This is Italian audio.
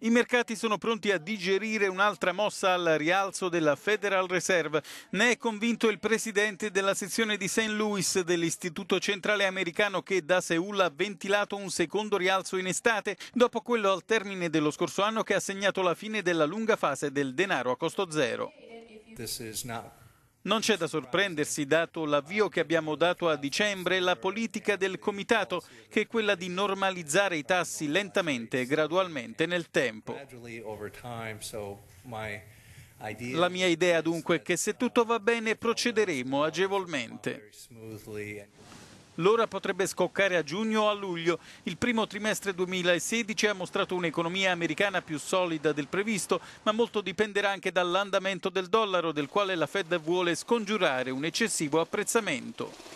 I mercati sono pronti a digerire un'altra mossa al rialzo della Federal Reserve. Ne è convinto il presidente della sezione di St. Louis dell'Istituto Centrale Americano che da Seul ha ventilato un secondo rialzo in estate, dopo quello al termine dello scorso anno che ha segnato la fine della lunga fase del denaro a costo zero. Non c'è da sorprendersi, dato l'avvio che abbiamo dato a dicembre, la politica del Comitato, che è quella di normalizzare i tassi lentamente e gradualmente nel tempo. La mia idea dunque è che se tutto va bene procederemo agevolmente. L'ora potrebbe scoccare a giugno o a luglio. Il primo trimestre 2016 ha mostrato un'economia americana più solida del previsto, ma molto dipenderà anche dall'andamento del dollaro, del quale la Fed vuole scongiurare un eccessivo apprezzamento.